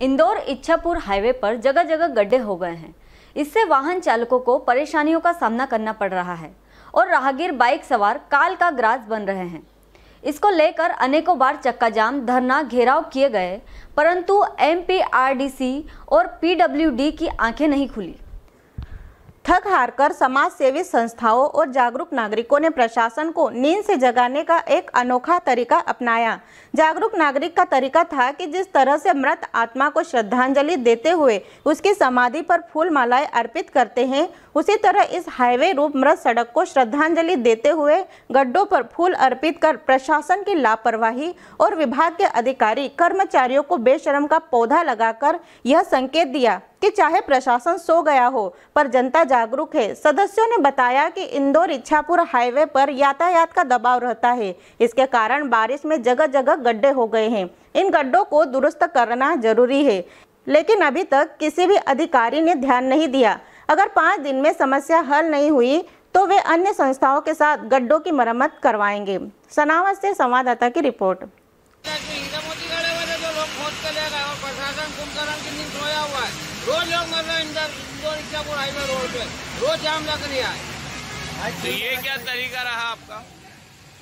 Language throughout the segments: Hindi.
इंदौर इच्छापुर हाईवे पर जगह जगह गड्ढे हो गए हैं। इससे वाहन चालकों को परेशानियों का सामना करना पड़ रहा है और राहगीर बाइक सवार काल का ग्रास बन रहे हैं। इसको लेकर अनेकों बार चक्का जाम धरना, घेराव किए गए, परंतु एमपीआरडीसी और पीडब्ल्यूडी की आँखें नहीं खुली। थक हार कर समाज सेवी संस्थाओं और जागरूक नागरिकों ने प्रशासन को नींद से जगाने का एक अनोखा तरीका अपनाया। जागरूक नागरिक का तरीका था कि जिस तरह से मृत आत्मा को श्रद्धांजलि देते हुए उसकी समाधि पर फूल मालाएँ अर्पित करते हैं उसी तरह इस हाईवे रूप मृत सड़क को श्रद्धांजलि देते हुए गड्ढों पर फूल अर्पित कर प्रशासन की लापरवाही और विभाग के अधिकारी, कर्मचारियों को बेशरम का पौधा लगाकर यह संकेत दिया कि चाहे प्रशासन सो गया हो, पर जनता जागरूक है। सदस्यों ने बताया कि इंदौर इच्छापुर हाईवे पर यातायात का दबाव रहता है। इसके कारण बारिश में जगह जगह गड्ढे हो गए हैं। इन गड्ढों को दुरुस्त करना ज़रूरी है। लेकिन अभी तक किसी भी अधिकारी ने ध्यान नहीं दिया। अगर पाँच दिन में समस्या हल नहीं हुई तो वे अन्य संस्थाओं के साथ गड्ढों की मरम्मत करवाएँगे। सनावत से संवाददाता की रिपोर्ट। है रोज लोग मर रहे हैं इंदौर इंदौर इच्छापुर हाईवे रोड पे रोज जाम लग रहा है तो ये क्या तरीका रहा आपका?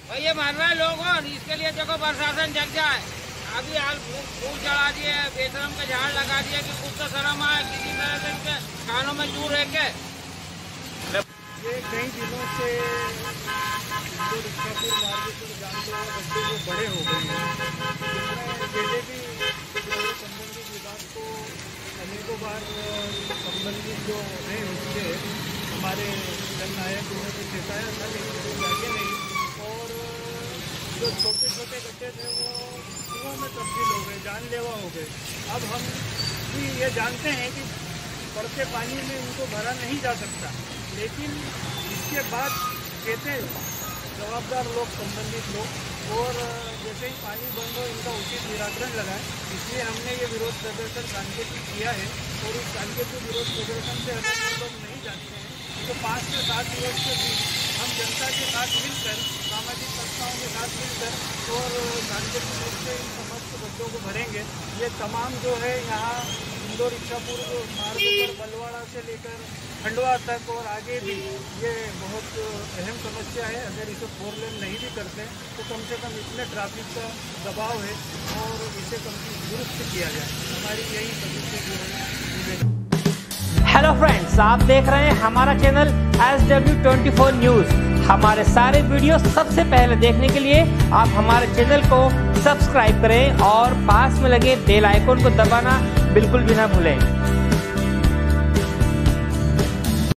भाई ये मर रहे हैं लोग इसके लिए देखो प्रशासन जग जाए। अभी हाल फूल चढ़ा दिए बेशरम के झाड़ लगा दिए कि कुछ तो शर्म आए किसी तरह से इनके कानों में चूर है के? ये कई दिनों से जो रिक्शापुर मार्ग पर जानते हो, बच्चे जो बड़े हो गए हैं। पहले भी संबंधित विभाग को अनेकों बार संबंधित जो है उससे हमारे जननायक उन्होंने चेताया था, लेकिन वो जागे नहीं। और जो छोटे छोटे बच्चे थे, वो कुओं में तब्दील हो गए, जानलेवा हो गए। अब हम भी ये जानते हैं कि बढ़ते पानी में उनको भरा नहीं जा सकता। लेकिन इसके बाद कहते जवाबदार लोग, संबंधित लोग, और जैसे ही पानी बंद हो, इनका उचित निराकरण लगाए। इसलिए हमने ये विरोध प्रदर्शन कानपुर में किया है, और उस कानपुर के विरोध प्रदर्शन से अगर लोग नहीं जाते हैं तो पाँच से सात दिवस के बीच हम जनता के साथ मिलकर, सामाजिक संस्थाओं के साथ मिलकर, और रूप से इन समस्त बच्चों को भरेंगे। ये तमाम जो है यहाँ इंदौर, इच्छापुर मार्ग पर बलवाड़ा से लेकर खंडवा तक और आगे भी ये बहुत अहम समस्या है। अगर इसे फोर लेन नहीं भी करते तो कम से कम इसमें ट्रैफ़िक का दबाव है और इसे कम से दुरुस्त किया जाए। हमारी यही है हेलो फ्रेंड्स आप देख रहे हैं हमारा channel S W twenty four news हमारे सारे वीडियो सबसे पहले देखने के लिए आप हमारे चैनल को सब्सक्राइब करें और पास में लगे बेल आइकन को दबाना बिल्कुल भी ना भूलें।